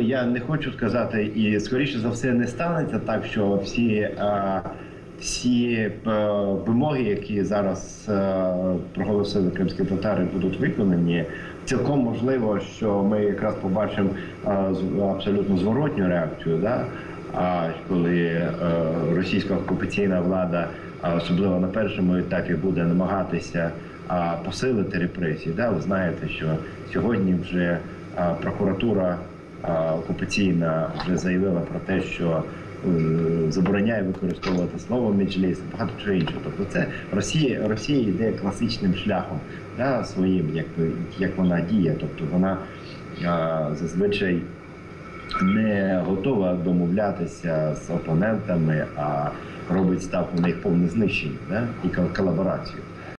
Я не хочу сказати, і скоріше за все не станеться так, що всі, е, всі е, вимоги, які зараз е, проголосили кримські татари, будуть виконані. Цілком можливо, що ми якраз побачимо абсолютно зворотню реакцію. Да? А коли російська окупаційна влада, особливо на першому етапі, буде намагатися посилити репресії. Да? Ви знаєте, що сьогодні вже прокуратура окупаційна вже заявила про те, що е, забороняє використовувати слово меджліс, багато чого іншого. Тобто це Росія, Росія йде класичним шляхом да, своїм, як, як вона діє. Тобто вона зазвичай не готова домовлятися з опонентами, а робить ставку на їх повне знищення да? і кол- колаборацію.